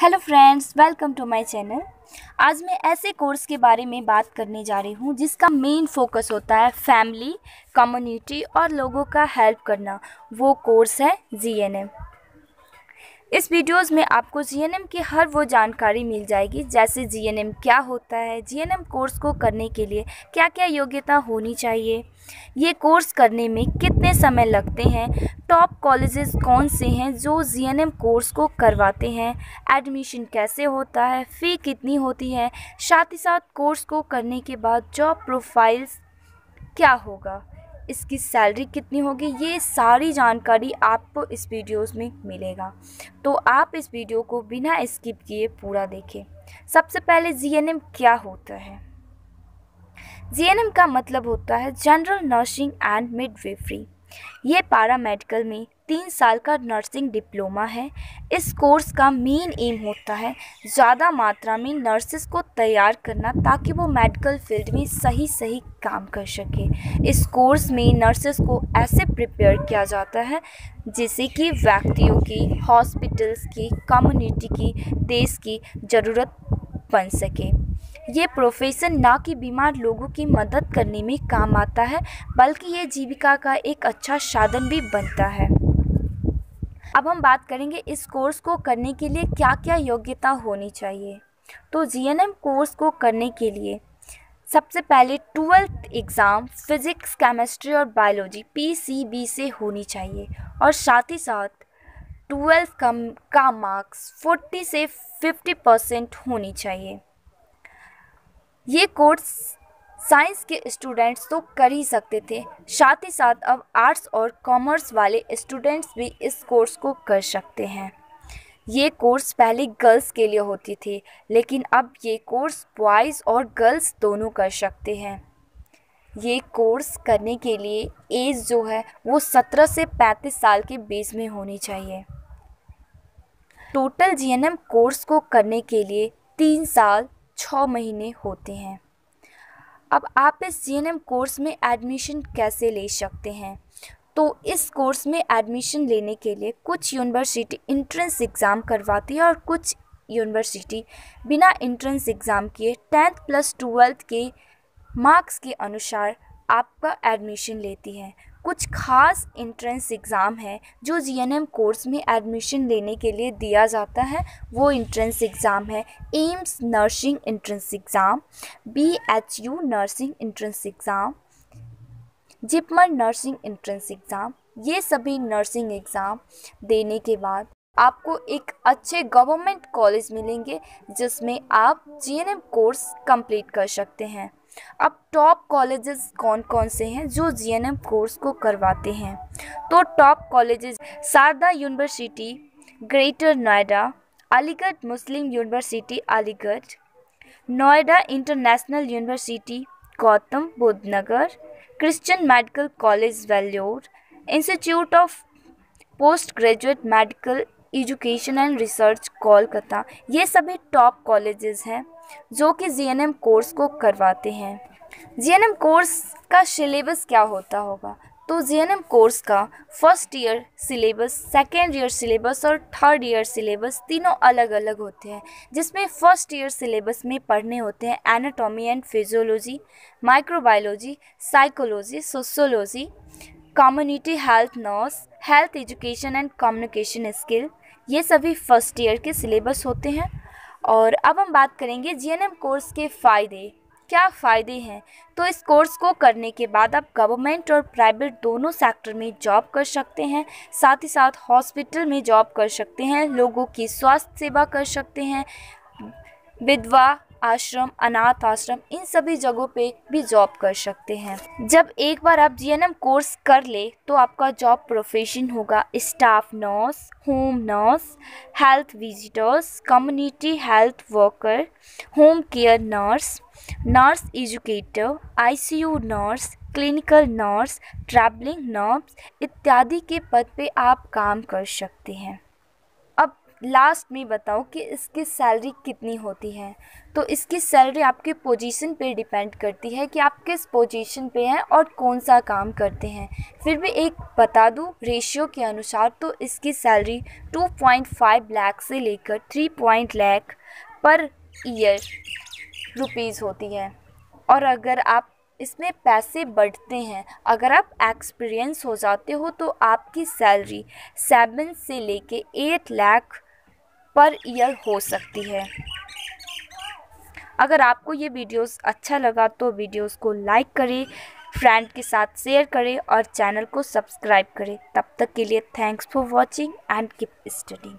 Hello friends, welcome to my channel. आज मैं ऐसे कोर्स के बारे में बात करने जा रही हूँ, जिसका मेन फोकस होता है फैमिली, कम्युनिटी और लोगों का हेल्प करना। वो कोर्स है जीएनएम। इस वीडियोस में आपको जीएनएम की हर वो जानकारी मिल जाएगी, जैसे जीएनएम क्या होता है जीएनएम कोर्स को करने के लिए क्या क्या योग्यता होनी चाहिए, ये कोर्स करने में कितने समय लगते हैं, टॉप कॉलेजेस कौन से हैं जो जीएनएम कोर्स को करवाते हैं, एडमिशन कैसे होता है, फ़ी कितनी होती है, साथ ही साथ कोर्स को करने के बाद जॉब प्रोफाइल्स क्या होगा। इसकी सैलरी कितनी होगी, ये सारी जानकारी आपको इस वीडियोस में मिलेगा। तो आप इस वीडियो को बिना स्किप किए पूरा देखें। सबसे पहले जीएनएम क्या होता है? जीएनएम का मतलब होता है जनरल नर्सिंग एंड मिडवेफरी ये पारा मेडिकल में तीन साल का नर्सिंग डिप्लोमा है। इस कोर्स का मेन एम होता है ज़्यादा मात्रा में नर्सेस को तैयार करना ताकि वो मेडिकल फ़ील्ड में सही सही काम कर सके। इस कोर्स में नर्सेस को ऐसे प्रिपेयर किया जाता है जिससे कि व्यक्तियों की, हॉस्पिटल्स की, कम्युनिटी की, देश की ज़रूरत बन सके। ये प्रोफेशन ना कि बीमार लोगों की मदद करने में काम आता है, बल्कि ये जीविका का एक अच्छा साधन भी बनता है। अब हम बात करेंगे इस कोर्स को करने के लिए क्या क्या योग्यता होनी चाहिए। तो जीएनएम कोर्स को करने के लिए सबसे पहले ट्वेल्थ एग्ज़ाम फिज़िक्स, केमिस्ट्री और बायोलॉजी पीसीबी से होनी चाहिए और साथ ही साथ ट्वेल्थ का का मार्क्स फोर्टी से फिफ्टी परसेंट होनी चाहिए। ये कोर्स साइंस के स्टूडेंट्स तो कर ही सकते थे। साथ ही साथ अब आर्ट्स और कॉमर्स वाले स्टूडेंट्स भी इस कोर्स को कर सकते हैं। ये कोर्स पहले गर्ल्स के लिए होती थी, लेकिन अब ये कोर्स बॉयज़ और गर्ल्स दोनों कर सकते हैं। ये कोर्स करने के लिए एज जो है, वो सत्रह से पैंतीस साल के बीच में होनी चाहिए। टोटल जीएनएम कोर्स को करने के लिए तीन साल छः महीने होते हैं। अब आप इस जी कोर्स में एडमिशन कैसे ले सकते हैं? तो इस कोर्स में एडमिशन लेने के लिए कुछ यूनिवर्सिटी इंट्रेंस एग्ज़ाम करवाती है और कुछ यूनिवर्सिटी बिना इंट्रेंस एग्ज़ाम किए टेंथ प्लस ट्वेल्थ के मार्क्स के अनुसार आपका एडमिशन लेती है। कुछ खास इंट्रेंस एग्ज़ाम है, जो जीएनएम कोर्स में एडमिशन लेने के लिए दिया जाता है, वो इंट्रेंस एग्ज़ाम है। AIIMS nursing entrance exam B H U nursing entrance exam JIPMER nursing entrance exam ये सभी नर्सिंग एग्ज़ाम देने के बाद आपको एक अच्छे गवर्नमेंट कॉलेज मिलेंगे, जिसमें आप जीएनएम कोर्स कंप्लीट कर सकते हैं। अब टॉप कॉलेजेस कौन कौन से हैं जो जीएनएम कोर्स को करवाते हैं? तो top colleges Sharda University Greater Noida Aligarh Muslim University Aligarh Noida International University Gautam Buddh Nagar Christian Medical College Vellore Institute of Post Graduate Medical Education and Research Kolkata. ये सभी top colleges हैं। जो कि GNM course को करवाते हैं। GNM course का syllabus क्या होता होगा? तो जीएनएम कोर्स का first year syllabus second year syllabus और थर्ड ईयर सिलेबस तीनों अलग अलग होते हैं। जिसमें फ़र्स्ट ईयर सिलेबस में पढ़ने होते हैं anatomy and physiology microbiology psychology sociology community health nurse health education and communication skill ये सभी फ़र्स्ट ईयर के सिलेबस होते हैं। और अब हम बात करेंगे जीएनएम कोर्स के फ़ायदे। क्या फ़ायदे हैं? तो इस कोर्स को करने के बाद आप गवर्नमेंट और प्राइवेट दोनों सेक्टर में जॉब कर सकते हैं। साथ ही साथ हॉस्पिटल में जॉब कर सकते हैं। लोगों की स्वास्थ्य सेवा कर सकते हैं। विधवा आश्रम, अनाथ आश्रम, इन सभी जगहों पे भी जॉब कर सकते हैं। जब एक बार आप जीएनएम कोर्स कर ले तो आपका जॉब प्रोफेशन होगा staff nurse home nurse health visitors community health worker home care nurse nurse educator ICU nurse clinical nurse travelling nurse इत्यादि के पद पे आप काम कर सकते हैं। लास्ट में बताओ कि इसकी सैलरी कितनी होती है? तो इसकी सैलरी आपके पोजीशन पे डिपेंड करती है कि आप किस पोजीशन पे हैं और कौन सा काम करते हैं। फिर भी एक बता दूँ रेशियो के अनुसार तो इसकी सैलरी 2.5 लाख से लेकर 3 point lakh per year rupees होती है। और अगर आप इसमें पैसे बढ़ते हैं, अगर आप एक्सपीरियंस हो जाते हो तो आपकी सैलरी सेवन से लेके एट लाख पर ईयर हो सकती है। अगर आपको ये वीडियोस अच्छा लगा तो वीडियोस को लाइक करें, फ्रेंड के साथ शेयर करें और चैनल को सब्सक्राइब करें। तब तक के लिए thanks for watching and keep studying